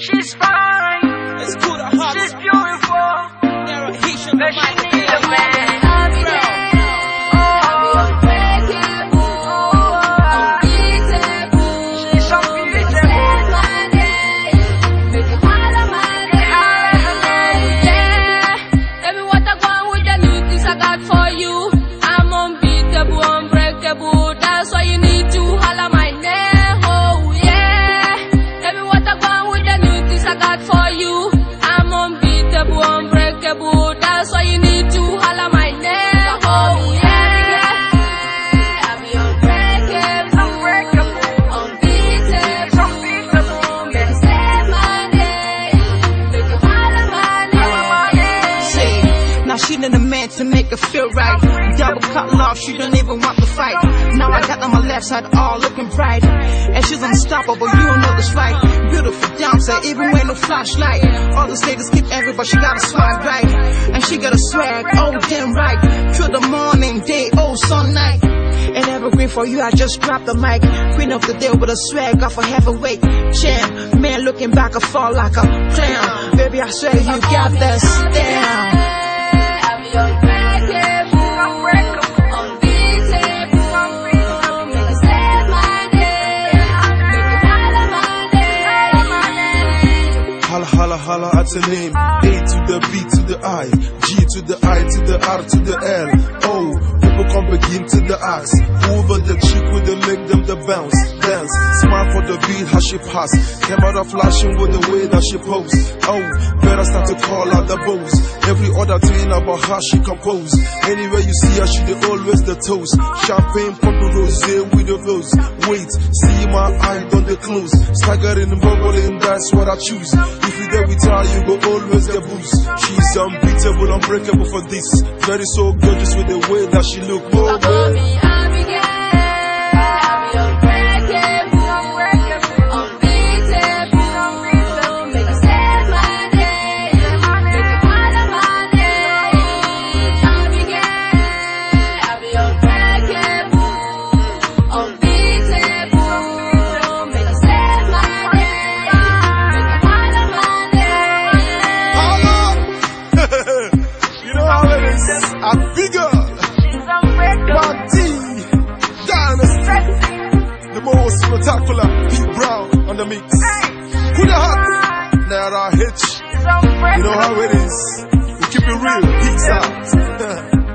She's fine. It's good, She's beautiful. But she need a man. Make her feel right. Double cut love, she don't even want to fight. Now I got on my left side all looking bright. And she's unstoppable, you don't know this fight. Beautiful dancer, even with no flashlight. All the ladies keep everybody, she got a swag right. And she got a swag, oh damn right. Through the morning, day, oh sun, night. And evergreen for you, I just dropped the mic. Queen of the day with a swag off a heavyweight champ. Man looking back, I fall like a clown. Baby, I swear you got this down. Holla, holla, at the name. A to the B to the I. G to the I to the R to the L. to the axe. Over the chick with the leg, them the bounce. Dance. Smile for the beat, how she pass. Camera flashing with the way that she pose. Oh, better start to call out the bows. Every other thing about how she compose. Anywhere you see her, she the always the toast. Champagne, the rose with the rose. Wait, see my eye, don't they close. Staggering bubbling, that's what I choose. If you there with her, you go always get boost. She's unbeatable, unbreakable for this. Very so gorgeous with the way that she look. Oh, oh. Man. Party. Dynasty. The most spectacular. Pete Brown on the mix. Who the hot? Naira H. You know how it is. We keep it real. Peace out.